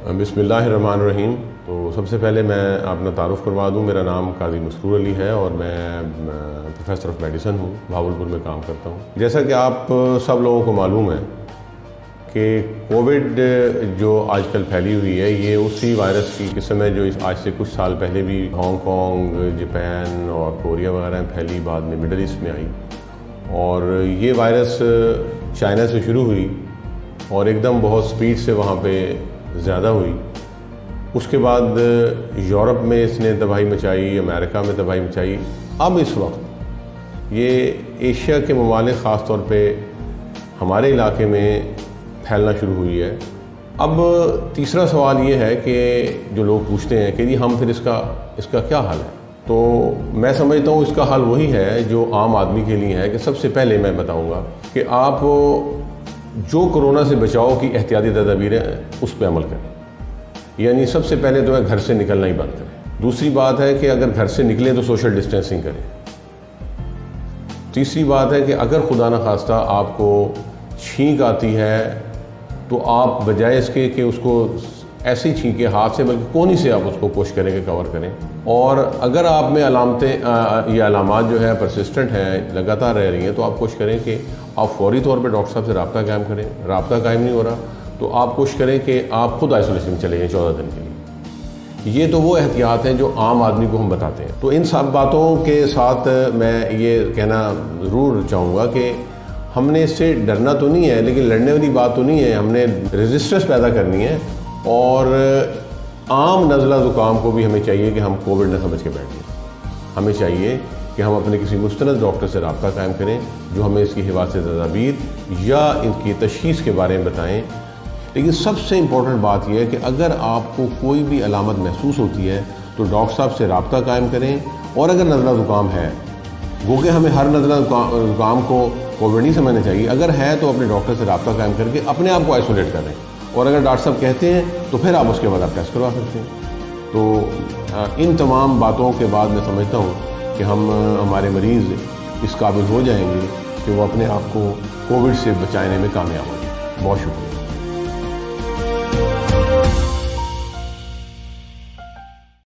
बिसमीम तो सबसे पहले मैं अपना तारुफ़ करवा दूँ। मेरा नाम काजी मसरूर अली है और मैं प्रोफेसर ऑफ़ मेडिसन हूँ। भावलपुर में काम करता हूँ। जैसा कि आप सब लोगों को मालूम है कि कोविड, जो आजकल फैली हुई है, ये उसी वायरस की किस्म है जो आज से कुछ साल पहले भी हांगकांग, जापान और कोरिया वगैरह में फैली, बाद में मिडल ईस्ट में आई। और ये वायरस, चाइना से शुरू हुई और एकदम बहुत स्पीड से वहाँ पे ज़्यादा हुई। उसके बाद, यूरोप में इसने तबाही मचाई, अमेरिका में तबाही मचाई। अब इस वक्त, ये एशिया के ममालिक ख़ास तौर पे हमारे इलाके में फैलना शुरू हुई है। अब तीसरा सवाल ये है कि जो लोग पूछते हैं कि जी, हम फिर इसका इसका क्या हल है? तो मैं समझता हूँ इसका हल वही है जो आम आदमी के लिए है कि सबसे पहले मैं बताऊँगा कि आप जो कोरोना से बचाव की एहतियाती तदाबीरें उस पर अमल करें। यानी सबसे पहले तो है घर से निकलना ही बंद करें। दूसरी बात है कि अगर घर से निकलें तो सोशल डिस्टेंसिंग करें। तीसरी बात है कि अगर खुदा न खास्ता आपको छींक आती है तो आप बजाय इसके कि उसको ऐसे ही छींके हाथ से, बल्कि कोनी से आप उसको कोशिश करें कि कवर करें। और अगर आप में अलामतें या अलामत जो है परसिस्टेंट हैं, लगातार रह रही हैं तो आप कोशिश करें कि आप फौरी तौर पर डॉक्टर साहब से रबता कायम करें। रबता कायम नहीं हो रहा तो आप कोशिश करें कि आप खुद आइसोलेशन में चले जाएँ चौदह दिन के लिए। ये तो वो एहतियात हैं जो आम आदमी को हम बताते हैं। तो इन सब बातों के साथ मैं ये कहना ज़रूर चाहूँगा कि हमने इससे डरना तो नहीं है, लेकिन लड़ने वाली बात तो नहीं है। हमने रेजिस्टेंस पैदा करनी है और आम नज़ला ज़ुकाम को भी हमें चाहिए कि हम कोविड न समझ के बैठें। हमें चाहिए कि हम अपने किसी मुस्ंद डॉक्टर से रबता कायम करें, जो हमें इसकी हिफाजत तदाबीर या इनकी तशीस के बारे में बताएँ। लेकिन सबसे इम्पोर्टेंट बात यह है कि अगर आपको कोई भी अलामत महसूस होती है तो डॉक्टर साहब से रबता कायम करें। और अगर नज़ला ज़ुकाम है गो के हमें हर नज़ला ज़ुकाम को कोविड नहीं समझना चाहिए, अगर है तो अपने डॉक्टर से रबता कायम करके अपने आप को आइसोलेट करें और अगर डॉक्टर साहब कहते हैं तो फिर आप उसके बाद आप टेस्ट करवा सकते हैं। तो इन तमाम बातों के बाद मैं समझता हूँ कि हम हमारे मरीज़ इस काबिल हो जाएँगे कि वो अपने आप को कोविड से बचाने में कामयाब होंगे। बहुत शुक्रिया।